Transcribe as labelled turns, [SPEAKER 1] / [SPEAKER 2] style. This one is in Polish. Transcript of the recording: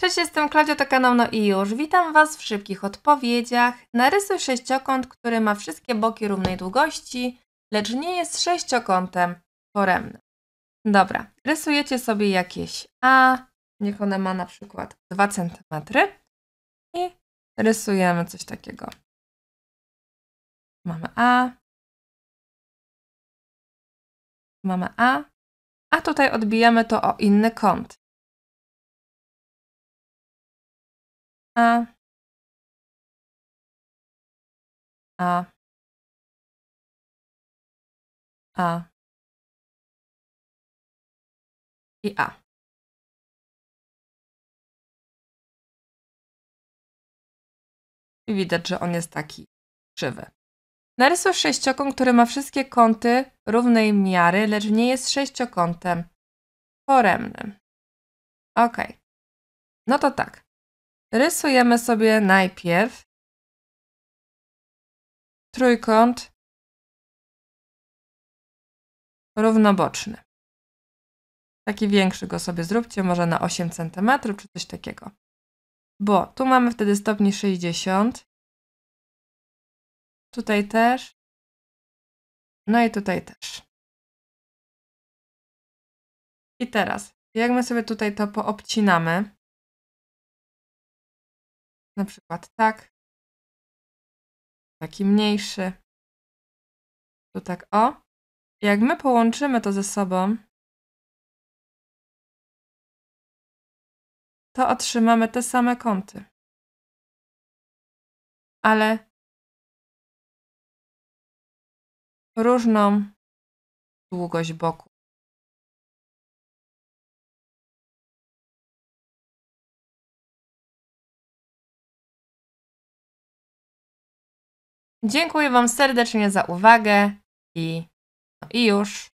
[SPEAKER 1] Cześć, jestem Klaudia, to kanał No i już. Witam Was w szybkich odpowiedziach. Narysuj sześciokąt, który ma wszystkie boki równej długości, lecz nie jest sześciokątem foremnym. Dobra, rysujecie sobie jakieś A, niech one ma na przykład 2 cm i rysujemy coś takiego. Mamy A, mamy A, a tutaj odbijamy to o inny kąt. A. A. A. I A. I widać, że on jest taki krzywy. Narysuj sześciokąt, który ma wszystkie kąty równej miary, lecz nie jest sześciokątem foremnym. Ok. No to tak. Rysujemy sobie najpierw trójkąt równoboczny. Taki większy go sobie zróbcie, może na 8 cm czy coś takiego. Bo tu mamy wtedy stopni 60. Tutaj też. No i tutaj też. I teraz, jak my sobie tutaj to poobcinamy, na przykład tak. Taki mniejszy. Tu tak o. Jak my połączymy to ze sobą, to otrzymamy te same kąty. Ale różną długość boku. Dziękuję Wam serdecznie za uwagę i, no i już.